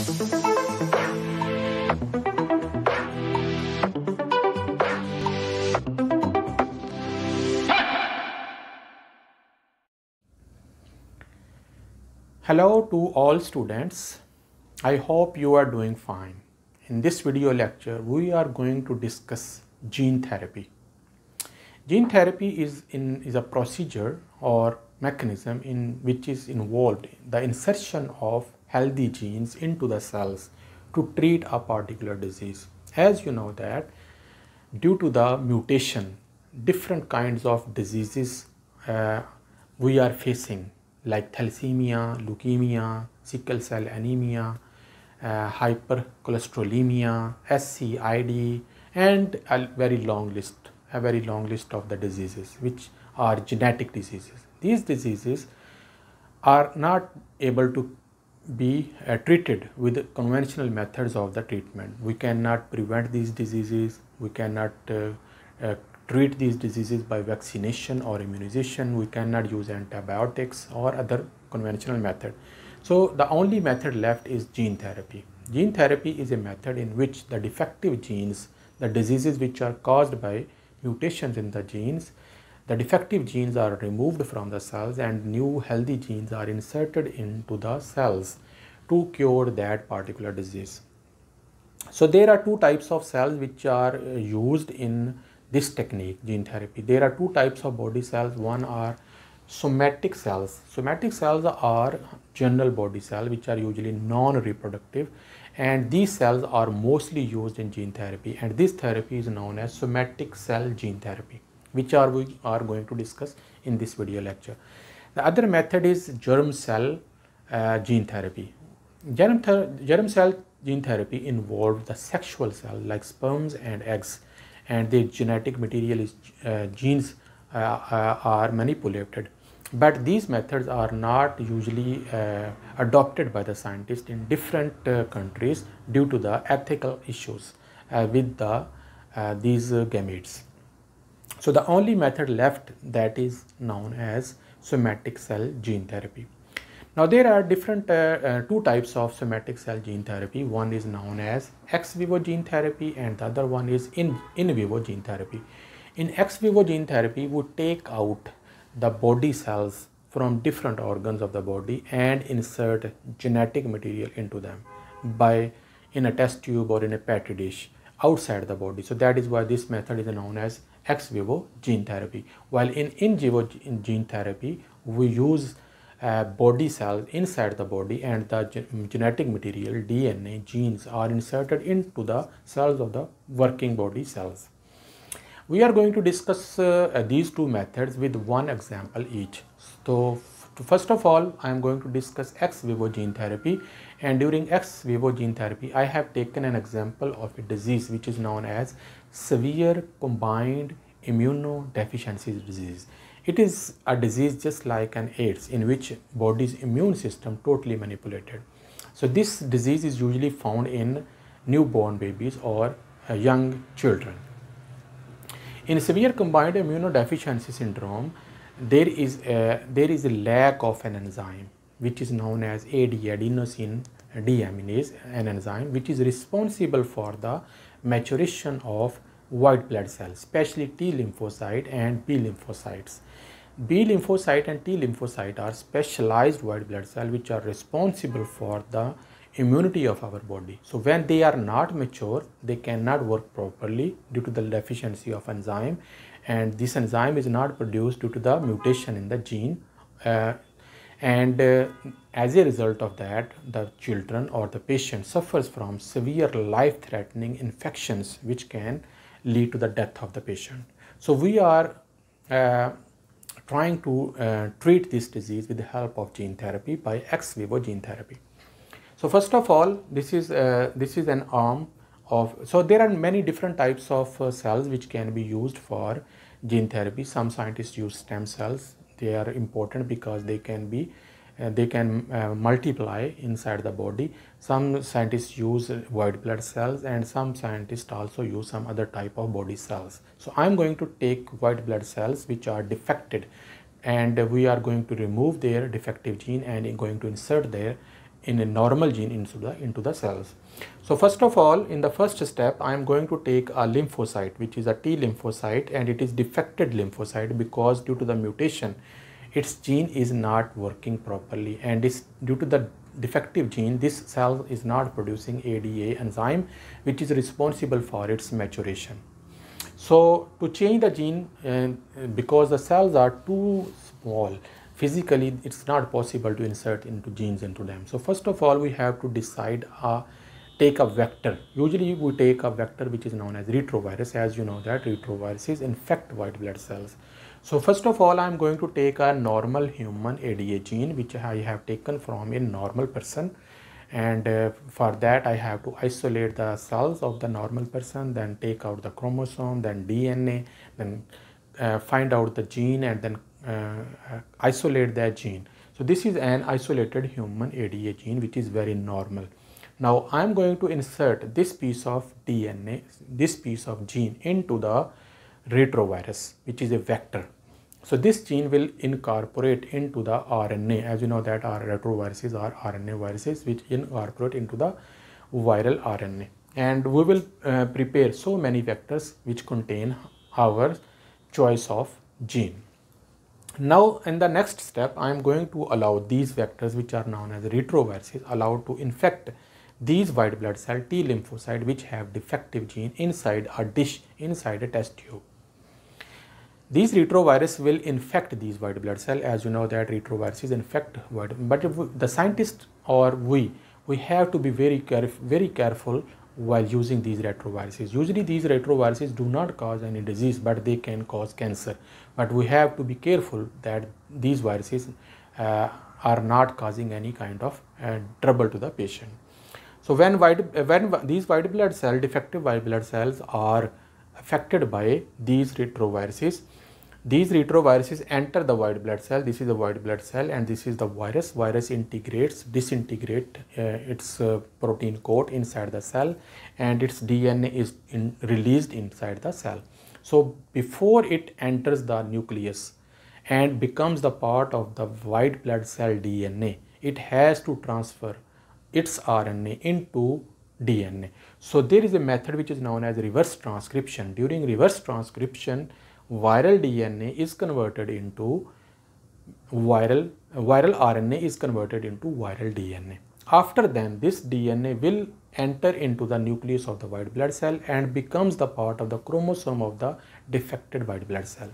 Hello to all students. I hope you are doing fine. In this video lecture, we are going to discuss gene therapy. Gene therapy is, in, is a procedure or mechanism in which is involved the insertion of healthy genes into the cells to treat a particular disease. As you know that due to the mutation, different kinds of diseases uh, we are facing like thalassemia, leukemia, sickle cell anemia, uh, hypercholesterolemia, SCID, and a very long list, a very long list of the diseases which are genetic diseases. These diseases are not able to be uh, treated with conventional methods of the treatment. We cannot prevent these diseases, we cannot uh, uh, treat these diseases by vaccination or immunization. We cannot use antibiotics or other conventional method. So the only method left is gene therapy. Gene therapy is a method in which the defective genes, the diseases which are caused by mutations in the genes, the defective genes are removed from the cells and new healthy genes are inserted into the cells to cure that particular disease. So there are two types of cells which are uh, used in this technique gene therapy. There are two types of body cells. One are somatic cells. Somatic cells are general body cells which are usually non-reproductive and these cells are mostly used in gene therapy and this therapy is known as somatic cell gene therapy which are we are going to discuss in this video lecture. The other method is germ cell uh, gene therapy. Germ, germ cell gene therapy involves the sexual cell like sperms and eggs and the genetic material is uh, genes uh, uh, are manipulated. But these methods are not usually uh, adopted by the scientists in different uh, countries due to the ethical issues with the these gametes so the only method left that is known as somatic cell gene therapy now there are different uh, uh, two types of somatic cell gene therapy. One is known as ex vivo gene therapy and the other one is in, in vivo gene therapy. In ex vivo gene therapy, we take out the body cells from different organs of the body and insert genetic material into them by in a test tube or in a petri dish outside the body. So that is why this method is known as ex vivo gene therapy. While in in vivo gene therapy, we use uh, body cells inside the body and the genetic material DNA genes are inserted into the cells of the working body cells. We are going to discuss uh, these two methods with one example each. So first of all I am going to discuss ex vivo gene therapy and during ex vivo gene therapy I have taken an example of a disease which is known as severe combined immunodeficiency disease. It is a disease just like an AIDS in which body's immune system totally manipulated. So this disease is usually found in newborn babies or uh, young children. In severe combined immunodeficiency syndrome, there is a, there is a lack of an enzyme which is known as AD adenosine deaminase, an enzyme which is responsible for the maturation of white blood cells, especially T lymphocyte and B lymphocytes. B lymphocyte and T lymphocyte are specialized white blood cells which are responsible for the immunity of our body. So when they are not mature, they cannot work properly due to the deficiency of enzyme and this enzyme is not produced due to the mutation in the gene uh, and uh, as a result of that the children or the patient suffers from severe life-threatening infections which can lead to the death of the patient. So we are uh, trying to uh, treat this disease with the help of gene therapy by ex vivo gene therapy. So first of all, this is, uh, this is an arm of, so there are many different types of uh, cells which can be used for gene therapy. Some scientists use stem cells. They are important because they can be uh, they can uh, multiply inside the body. Some scientists use white blood cells and some scientists also use some other type of body cells. So I'm going to take white blood cells which are defected and we are going to remove their defective gene and going to insert there in a normal gene into the into the cells so first of all in the first step i am going to take a lymphocyte which is a t lymphocyte and it is defected lymphocyte because due to the mutation its gene is not working properly. And is due to the defective gene this cell is not producing ada enzyme which is responsible for its maturation. So to change the gene uh, because the cells are too small physically it's not possible to insert into genes into them. So first of all we have to decide uh, take a vector usually we take a vector which is known as retrovirus as you know that retroviruses infect white blood cells so first of all i am going to take a normal human ada gene which i have taken from a normal person and uh, for that I have to isolate the cells of the normal person then take out the chromosome then DNA then uh, find out the gene and then uh, isolate that gene. So this is an isolated human ADA gene which is very normal. Now I am going to insert this piece of DNA, this piece of gene into the retrovirus which is a vector. So this gene will incorporate into the RNA as you know that our retroviruses are RNA viruses which incorporate into the viral RNA and we will uh, prepare so many vectors which contain our choice of gene. Now in the next step I am going to allow these vectors which are known as retroviruses allowed to infect these white blood cell T lymphocyte which have defective gene inside a dish inside a test tube. These retrovirus will infect these white blood cell as you know that retroviruses infect white but the scientist or we we have to be very careful very careful while using these retroviruses. Usually these retroviruses do not cause any disease but they can cause cancer. But we have to be careful that these viruses uh, are not causing any kind of uh, trouble to the patient. So when, white, when these white blood cell, defective white blood cells are affected by these retroviruses, these retroviruses enter the white blood cell. This is the white blood cell and this is the virus. Virus integrates, disintegrate uh, its uh, protein coat inside the cell and its DNA is in, released inside the cell. So before it enters the nucleus and becomes the part of the white blood cell DNA, it has to transfer its RNA into DNA. So there is a method which is known as reverse transcription. During reverse transcription, viral DNA is converted into viral viral RNA is converted into viral DNA. After then this DNA will enter into the nucleus of the white blood cell and becomes the part of the chromosome of the defected white blood cell.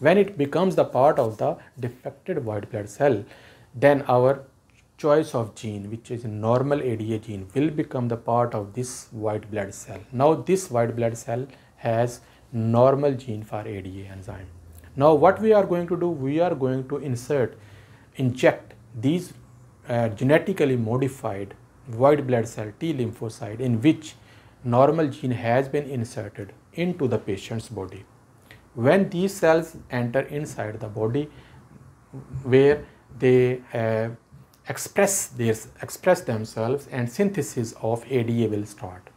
When it becomes the part of the defected white blood cell, then our choice of gene which is a normal ADA gene will become the part of this white blood cell. Now this white blood cell has normal gene for ADA enzyme. Now what we are going to do, we are going to insert, inject these uh, genetically modified white blood cell T lymphocyte in which normal gene has been inserted into the patient's body. When these cells enter inside the body where they express this, express themselves and synthesis of ADA will start.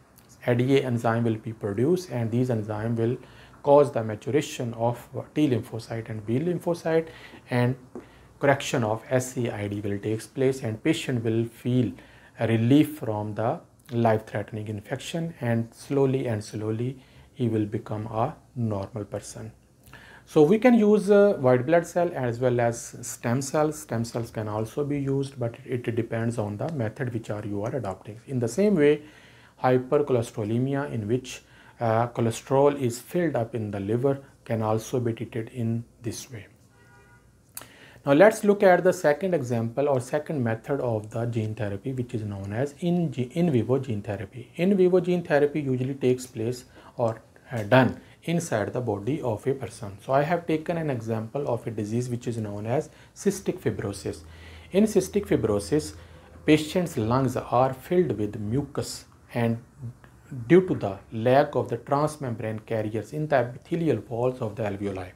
ADA enzyme will be produced and these enzyme will cause the maturation of T lymphocyte and B lymphocyte and correction of SCID will take place and patient will feel relief from the life-threatening infection and slowly and slowly he will become a normal person. So we can use uh, white blood cell as well as stem cells. Stem cells can also be used but it, depends on the method which are you are adopting. In the same way, hypercholesterolemia in which uh, cholesterol is filled up in the liver can also be treated in this way. Now let's look at the second example or second method of the gene therapy which is known as in, in vivo gene therapy. In vivo gene therapy usually takes place or uh, done inside the body of a person. So I have taken an example of a disease which is known as cystic fibrosis. In cystic fibrosis, patient's lungs are filled with mucus and due to the lack of the transmembrane carriers in the epithelial walls of the alveoli.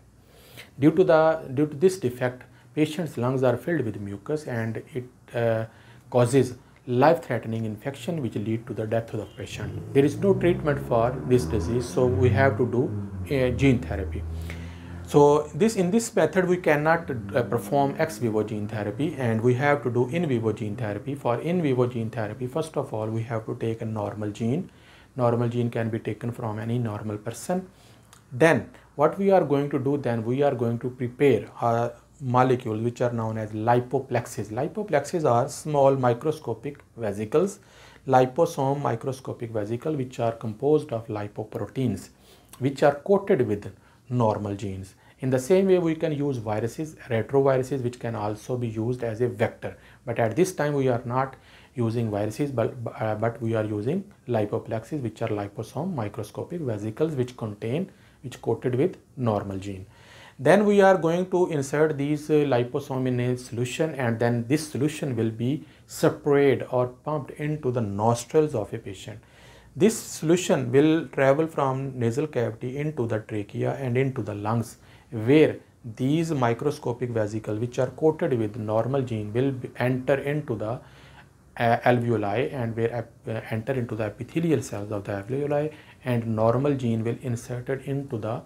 Due to, the, due to this defect, patient's lungs are filled with mucus and it uh, causes life-threatening infection which lead to the death of the patient. There is no treatment for this disease, so we have to do uh, gene therapy. So this in this method we cannot uh, perform ex vivo gene therapy and we have to do in vivo gene therapy. For in vivo gene therapy, first of all we have to take a normal gene. Normal gene can be taken from any normal person. Then what we are going to do then we are going to prepare a molecules which are known as lipoplexes. Lipoplexes are small microscopic vesicles, liposome microscopic vesicle which are composed of lipoproteins which are coated with normal genes. In the same way we can use viruses, retroviruses which can also be used as a vector. But at this time we are not using viruses but, uh, but we are using lipoplexes which are liposome microscopic vesicles which contain which coated with normal gene. Then we are going to insert these uh, liposome in a solution and then this solution will be sprayed or pumped into the nostrils of a patient. This solution will travel from nasal cavity into the trachea and into the lungs where these microscopic vesicles which are coated with normal gene will enter into the uh, alveoli and where uh, enter into the epithelial cells of the alveoli and normal gene will inserted into the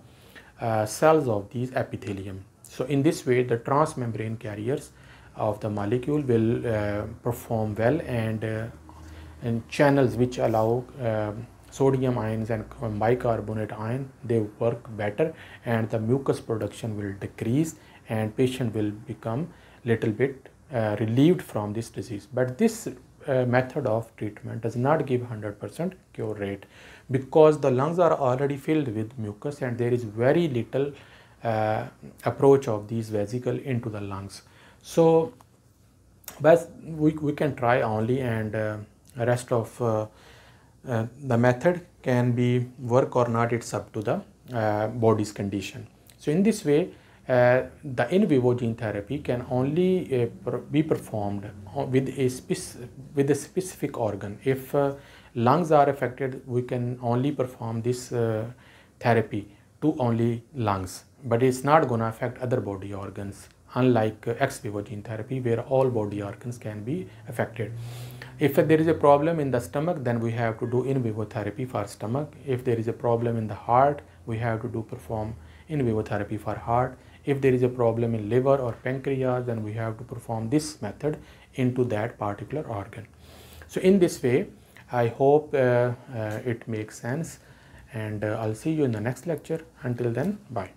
uh, cells of these epithelium. So in this way the transmembrane carriers of the molecule will uh, perform well and, uh, and channels which allow um, sodium ions and bicarbonate ion they work better and the mucus production will decrease and patient will become little bit uh, relieved from this disease but this uh, method of treatment does not give 100% cure rate because the lungs are already filled with mucus and there is very little uh, approach of these vesicle into the lungs. So but we, we can try only and uh, rest of uh, uh, the method can be work or not it's up to the uh, body's condition. So in this way uh, the in vivo gene therapy can only be performed with a with a specific organ. If lungs are affected, we can only perform this uh, therapy to only lungs, but it's not going to affect other body organs, unlike uh, ex vivo gene therapy where all body organs can be affected. If there is a problem in the stomach, then we have to do in vivo therapy for stomach. If there is a problem in the heart, we have to do perform in vivo therapy for heart. If there is a problem in liver or pancreas, then we have to perform this method into that particular organ. So in this way, I hope uh, uh, it makes sense and uh, I'll see you in the next lecture. Until then, bye.